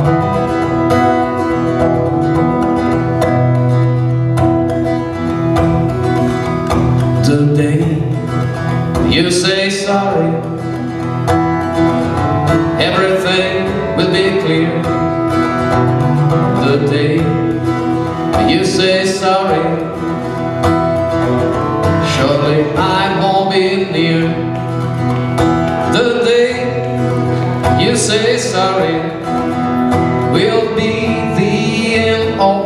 The day you say sorry Everything will be clear. The day you say sorry Surely I won't be near. The day you say sorry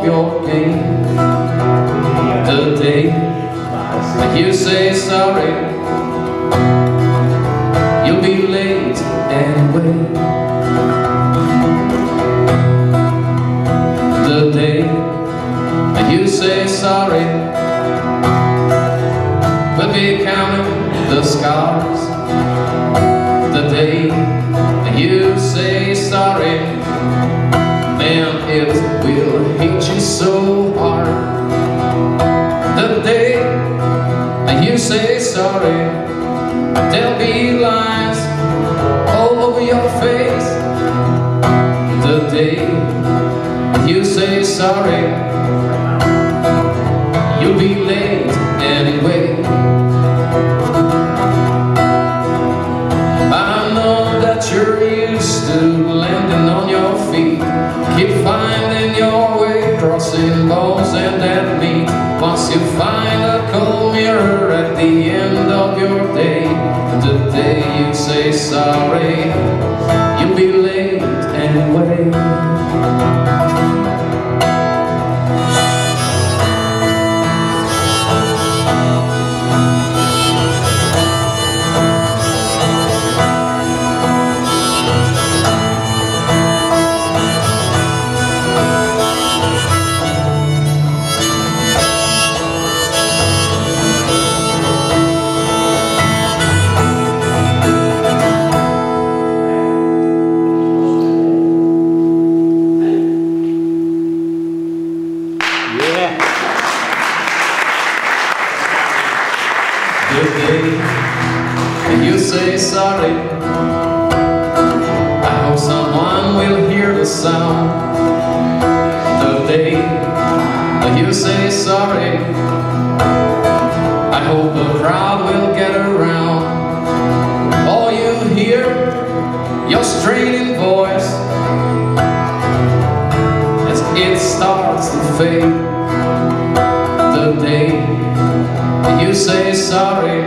your game The day you say sorry. You'll be late anyway. The day you say sorry. We'll be counting the scars. The day you say sorry. Man, it will you so hard. The day you say sorry There'll be lines all over your face. The day you say sorry You'll be late anyway. I know that you're used to landing on your feet. Keep finding your crossing bones and dead meat Once you find a cold mirror at the end of your day The day you say sorry You'll be late anyway The day you say sorry. I hope someone will hear the sound The day. You say sorry. I hope the crowd will get around. All you hear, your straining voice. As it starts to fade The day you say sorry